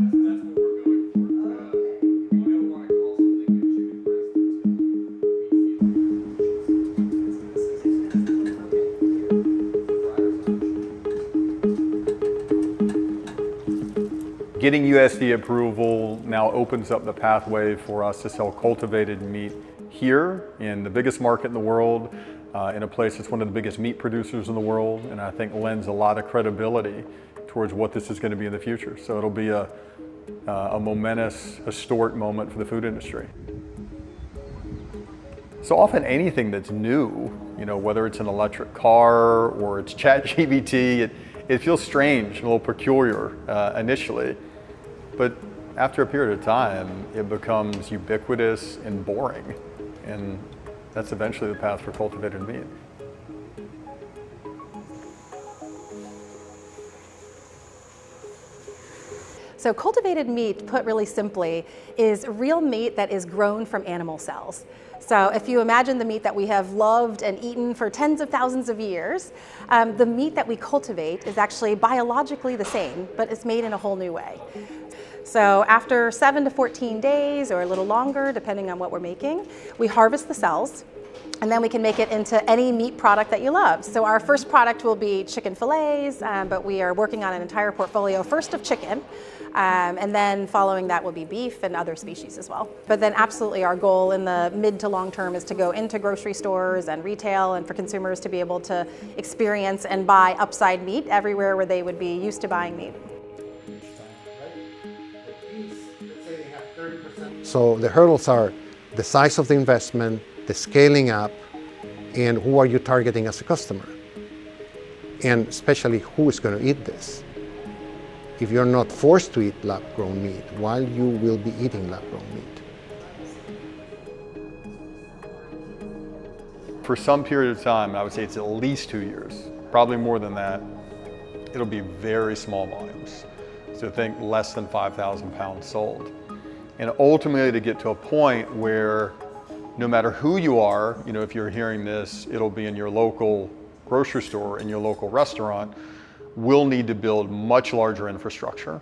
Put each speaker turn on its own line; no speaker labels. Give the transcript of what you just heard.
Getting USDA approval now opens up the pathway for us to sell cultivated meat here in the biggest market in the world, uh, in a place that's one of the biggest meat producers in the world, and I think lends a lot of credibility towards what this is going to be in the future. So it'll be a, uh, a momentous, historic moment for the food industry. So often anything that's new, you know, whether it's an electric car or it's ChatGPT, it, it feels strange, and a little peculiar uh, initially. But after a period of time, it becomes ubiquitous and boring. And that's eventually the path for cultivated meat.
So cultivated meat, put really simply, is real meat that is grown from animal cells. So if you imagine the meat that we have loved and eaten for tens of thousands of years, um, the meat that we cultivate is actually biologically the same, but it's made in a whole new way. So after 7 to 14 days or a little longer, depending on what we're making, we harvest the cells and then we can make it into any meat product that you love. So our first product will be chicken fillets, um, but we are working on an entire portfolio first of chicken, um, and then following that will be beef and other species as well. But then absolutely our goal in the mid to long term is to go into grocery stores and retail and for consumers to be able to experience and buy upside meat everywhere where they would be used to buying meat.
So the hurdles are the size of the investment, the scaling up, and who are you targeting as a customer? And especially who is going to eat this? If you're not forced to eat lab-grown meat, while you will be eating lab-grown meat.
For some period of time, I would say it's at least two years, probably more than that, it'll be very small volumes. So think less than 5,000 pounds sold and ultimately to get to a point where no matter who you are, you know, if you're hearing this, it'll be in your local grocery store, in your local restaurant, we'll need to build much larger infrastructure.